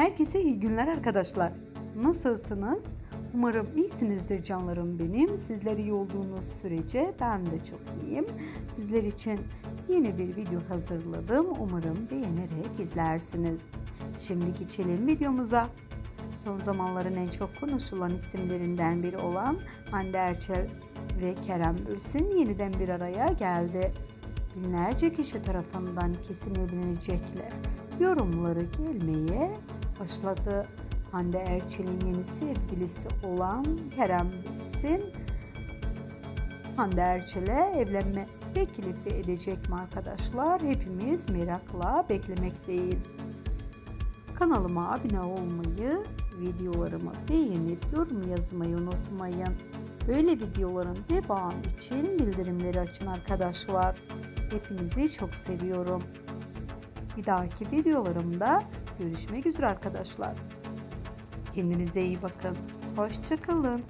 Herkese iyi günler arkadaşlar. Nasılsınız? Umarım iyisinizdir canlarım benim. Sizler iyi olduğunuz sürece ben de çok iyiyim. Sizler için yeni bir video hazırladım. Umarım beğenerek izlersiniz. Şimdi geçelim videomuza. Son zamanların en çok konuşulan isimlerinden biri olan Hande Erçel ve Kerem Bürsin yeniden bir araya geldi. Binlerce kişi tarafından kesin evlenecekler yorumları gelmeye başladı. Hande Erçel'in yeni sevgilisi olan Kerem Bürsin Hande Erçel'e evlenme teklifi edecek mi arkadaşlar? Hepimiz merakla beklemekteyiz. Kanalıma abone olmayı, videolarımı beğenip yorum yazmayı unutmayın. Böyle videoların devamı için bildirimleri açın arkadaşlar. Hepinizi çok seviyorum. Bir dahaki videolarımda görüşmek üzere arkadaşlar. Kendinize iyi bakın. Hoşçakalın.